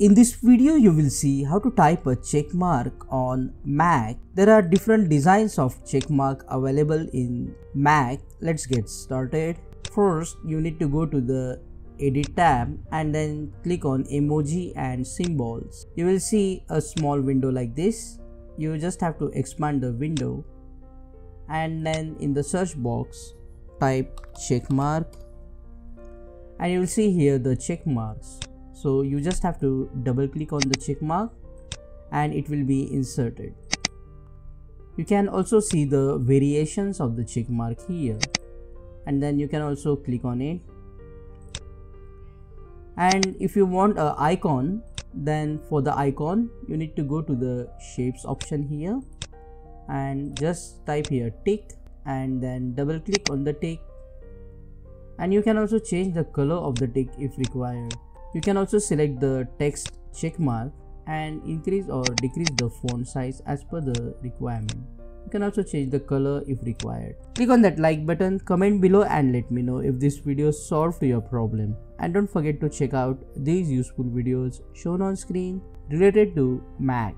In this video you will see how to type a check mark on Mac. There are different designs of check mark available in Mac. Let's get started. First you need to go to the edit tab and then click on emoji and symbols. You will see a small window like this. You just have to expand the window and then in the search box type check mark and you will see here the check marks so you just have to double click on the check mark and it will be inserted. You can also see the variations of the check mark here. And then you can also click on it. And if you want a icon then for the icon you need to go to the shapes option here. And just type here tick and then double click on the tick. And you can also change the color of the tick if required you can also select the text check mark and increase or decrease the font size as per the requirement. You can also change the color if required. Click on that like button comment below and let me know if this video solved your problem. And don't forget to check out these useful videos shown on screen related to mac